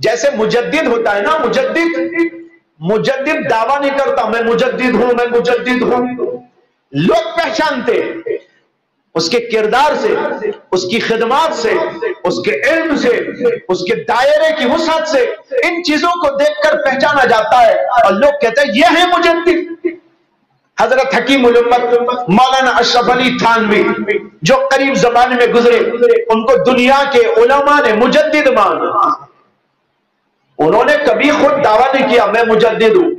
जैसे मुजद्दिद होता है ना, मुजद्दिद। मुजद्दिद दावा नहीं करता, मैं मुजद्दिद हूँ, मैं मुजद्दिद हूँ। लोग पहचानते, उसके किरदार से, उसकी खिदमात से, उसके इल्म से, उसके दायरे की वसत से, इन चीज़ों को देखकर पहचाना जाता है। और लोग कहते हैं, यह है मुजद्दिद। हज़रत हकीम मौलाना अशरफ अली थानवी, जो करीब जमाने में गुजरे, उनको दुनिया के उलमा ने मुजद्दिद माना। उन्होंने कभी खुद दावा नहीं किया, मैं मुजद्दिद हूँ।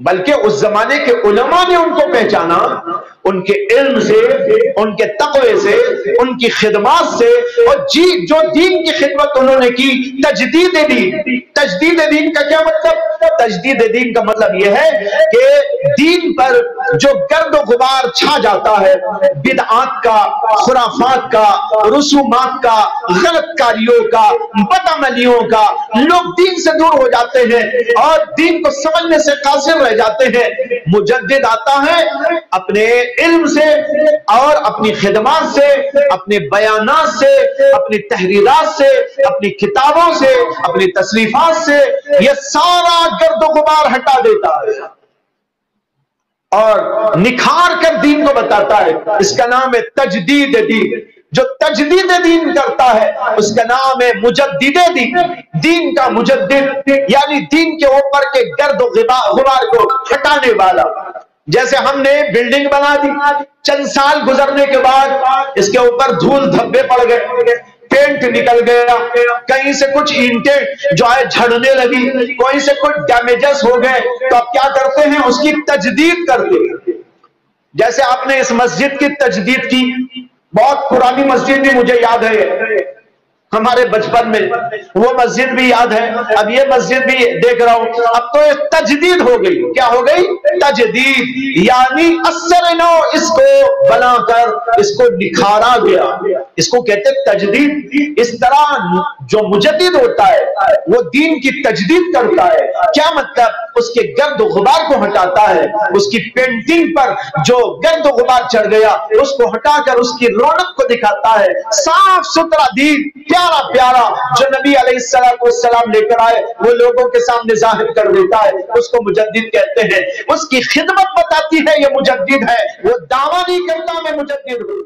बल्कि उस जमाने के उलमा ने उनको पहचाना, उनके इल्म से, उनके तकवे से, उनकी खिदमत से, और जी, जो दीन की खिदमत उन्होंने की तजदीद दीन तजदीद दीन का क्या मतलब? तजदीद दीन का मतलब यह है कि दीन पर जो गर्द गुबार छा जाता है, बिदआत का, खुराफात का, रसूमात का गलत कारियों का, बदअमलियों का, लोग दीन से दूर हो जाते हैं और दीन को समझने से कासिर रह जाते हैं। मुजद्दिद आता है अपने इल्म से और अपनी खिदमत से, अपने बयानात से, अपनी तहरीरात से, अपनी किताबों से, अपनी तसरीफात से यह सारा गर्द गुबार हटा देता है। और निखार कर दीन को बताता है। इसका नाम है तजदीद दीन। जो तजदीद दीन करता है, उसका नाम है मुजद्दिद दीन। दीन का मुजद्दिद, यानी दीन के ऊपर के गर्द गुबार को हटाने वाला। जैसे हमने बिल्डिंग बना दी, चंद साल गुजरने के बाद इसके ऊपर धूल धब्बे पड़ गए। पेंट निकल गया। कहीं से कुछ इंटेंट जो है झड़ने लगी, कहीं से कुछ डैमेजेस हो गए तो आप क्या करते हैं? उसकी तजदीद करते हैं। जैसे आपने इस मस्जिद की तजदीद की, बहुत पुरानी मस्जिद भी मुझे याद है। हमारे बचपन में, वो मस्जिद भी याद है, अब ये मस्जिद भी देख रहा हूँ, अब तो एक तजदीद हो गई। क्या हो गई? तजदीद, यानी असर नो इसको बनाकर, इसको निखारा गया। इसको कहते तजदीद। इस तरह जो मुजद्दिद होता है, वो दीन की तजदीद करता है। क्या मतलब? उसके गर्द गुबार को हटाता है। उसकी पेंटिंग पर जो गर्द गुबार चढ़ गया, उसको हटाकर उसकी रौनक को दिखाता है। साफ़ सुथरा दीन, प्यारा प्यारा, जो नबी सलाम लेकर आए, वो लोगों के सामने ज़ाहिर कर देता है। उसको मुजद्दिद कहते हैं। उसकी खिदमत बताती है, ये मुजद्दिद है। वो दावा नहीं करता, मैं मुजद्दिद हूँ।